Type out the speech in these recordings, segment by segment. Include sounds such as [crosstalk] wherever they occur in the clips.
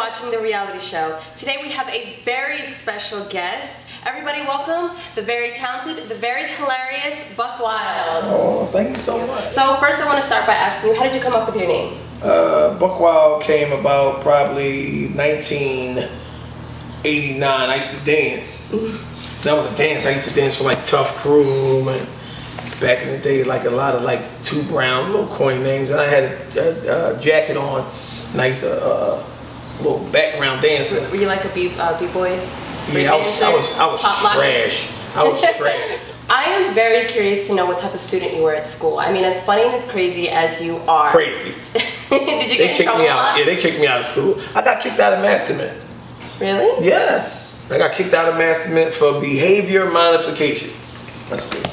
watching the Rielity show. Today we have a very special guest. Everybody welcome the very talented, the very hilarious Buckwild. Oh, thank you so much. So first I want to start by asking you, how did you come up with your name? Uh, Buckwild came about probably 1989. I used to dance. That was a dance. I used to dance for like Tuff Crew and back in the day, like a lot of like two brown little coin names. And I had a, a, a jacket on, and I used to uh, little background dancer. Were you like a B, uh, B-boy? Yeah, I was, I was, I was trash. I was [laughs] trash. I am very curious to know what type of student you were at school. I mean, as funny and as crazy as you are. Crazy. [laughs] did you They get kicked me out. Yeah, they kicked me out of school. I got kicked out of Masterman. Really? Yes. I got kicked out of Masterman for behavior modification. That's good.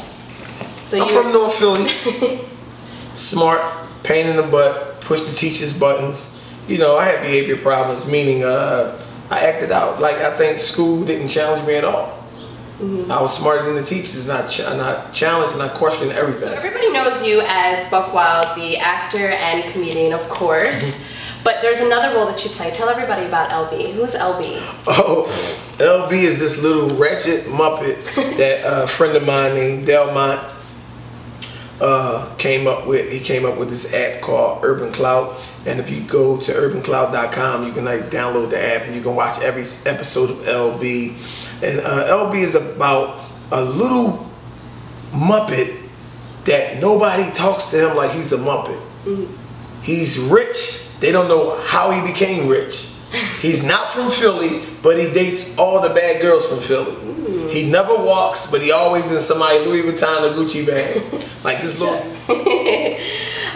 So I'm from North Philly. [laughs] Smart, pain in the butt, push the teacher's buttons. You know, I had behavior problems, meaning uh, I acted out. Like I think school didn't challenge me at all. Mm-hmm. I was smarter than the teachers, not ch- not challenged, and I questioned So everything. everybody knows you as Buckwild, the actor and comedian, of course. Mm-hmm. But there's another role that you play. Tell everybody about LB. Who's LB? Oh, LB is this little wretched muppet [laughs] that a friend of mine named Delmont uh, came up with. He came up with this app called Urban Cloud, and if you go to urbancloud.com, you can like download the app and you can watch every episode of LB. And uh, LB is about a little muppet that nobody talks to him like he's a muppet. He's rich. They don't know how he became rich. He's not from Philly, but he dates all the bad girls from Philly. He never walks, but he always in somebody Louis Vuitton or Gucci bag. [laughs] Like this little. [laughs]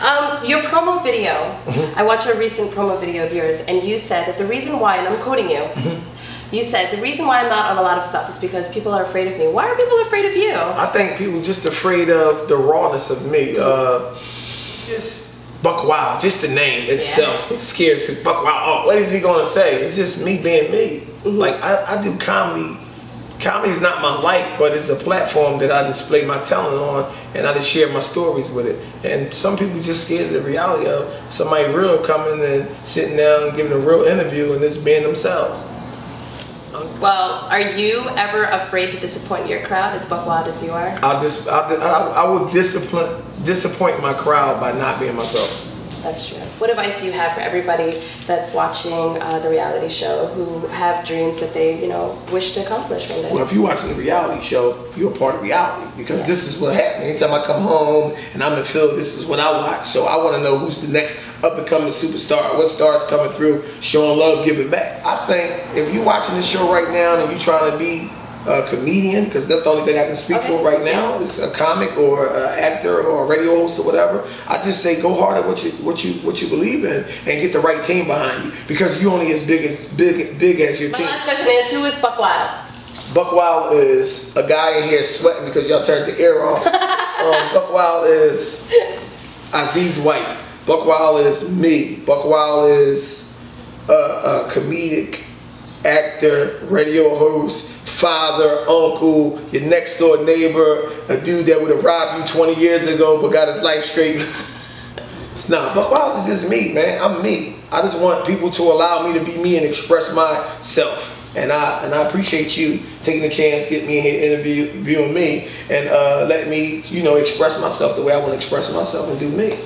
Um, your promo video. Mm-hmm. I watched a recent promo video of yours, and you said that the reason why, and I'm quoting you, Mm-hmm. you said the reason why I'm not on a lot of stuff is because people are afraid of me. Why are people afraid of you? I think people just afraid of the rawness of me. Uh, just Buckwild, just the name itself scares people. Buckwild, oh, what is he gonna say? It's just me being me. Like I, I do comedy. Comedy is not my life, but it's a platform that I display my talent on, and I just share my stories with it. And some people just scared of the reality of somebody real coming and sitting down and giving a real interview and just being themselves. Well, are you ever afraid to disappoint your crowd as Buckwild as you are? I'll dis- I'll, I, I will discipline, disappoint my crowd by not being myself. That's true. What advice do you have for everybody that's watching uh, the Rielity show who have dreams that they, you know, wish to accomplish one day? Well, if you're watching the Rielity show, you're a part of reality because this is what happens. Anytime I come home and I'm in Philly, this is what I watch. So I want to know who's the next up and coming superstar. What stars coming through, showing love, giving back. I think if you're watching the show right now and you're trying to be a comedian, because that's the only thing I can speak Okay. for right now, It's a comic or an actor or a radio host or whatever. I just say go hard at what you what you what you believe in and get the right team behind you because you only as big as big big as your My team. last question is, who is Buckwild? Buck Wild is a guy in here sweating because y'all turned the air off. [laughs] um, Buckwild is Aziz White. Buckwild is me. Buckwild is a, a comedic actor, radio host, father, uncle, your next door neighbor, a dude that would have robbed you 20 years ago but got his life straight. It's not. Buckwild is just me, man. I'm me. I just want people to allow me to be me and express myself. And I and I appreciate you taking the chance, getting me in here, interviewing me, and uh, let me, you know, express myself the way I want to express myself and do me.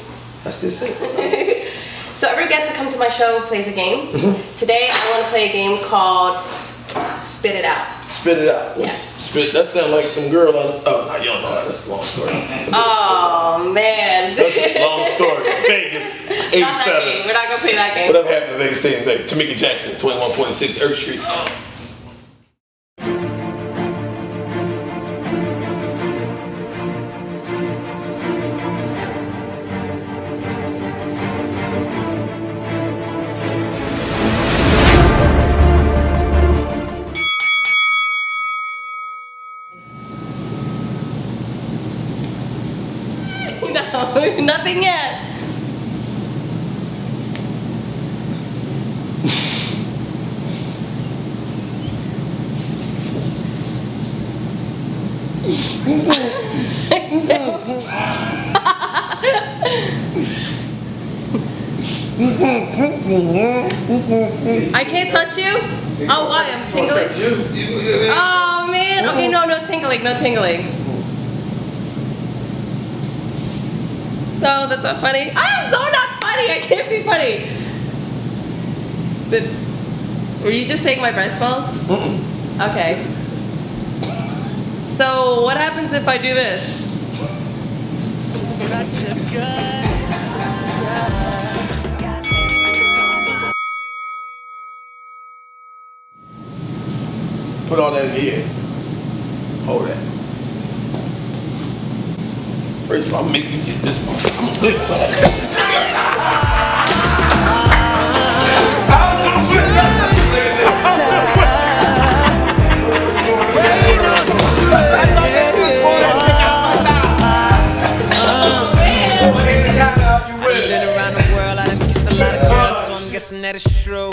That's just it. [laughs] So every guest that comes to my show plays a game. Mm-hmm. Today I want to play a game called Spit It Out. Spit it out. Yes. Spit. That sounds like some girl on. Oh, no, you don't know that. That's a long story. Oh man. That's a long story. [laughs] Vegas, Not that game. 87. We're not gonna play that game. Whatever happened to Vegas Stadium Day? Tamika Jackson, 2146 Earth Street. Nothing yet. I can't touch you? Oh, why? I'm tingling. Oh, man. Okay, no, no tingling, no tingling. No, that's not funny. I'm so not funny. I can't be funny. Did, were you just saying my breath smells? Okay. So, what happens if I do this? Put all that in here. Hold that. First of all, I'm gonna you get this one. I'm a so I'm guessing that it's true.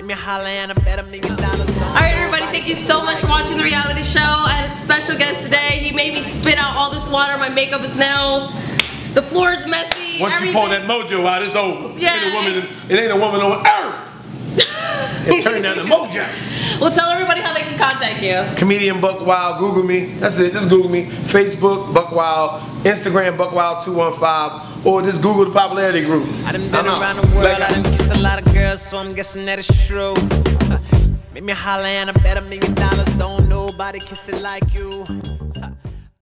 Make me holler and I bet a million dollars. All right, everybody, thank you so much for watching the Rielity show. I had a special guest today. He made me spit out all this water. My makeup is now, the floor is messy. Once you pull that mojo out, it's over. Yeah. It ain't a woman. It ain't a woman on earth. [laughs] it turned down the mojo. Well, tell everybody how they can contact you. Comedian Buckwild, Google me. That's it. Just Google me. Facebook, Buckwild. Instagram, Buckwild 215. Or just Google the popularity group. I done I'm been out. around the world, Like I done kissed a lot of girls, so I'm guessing that it's true. [laughs] Make me holler and I bet a million dollars. Don't nobody kiss it like you.